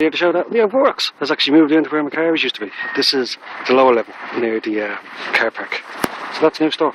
Here to show that yeah, it works. It's actually moved into where Macari's used to be. This is the lower level near the uh, car park. So that's a new store.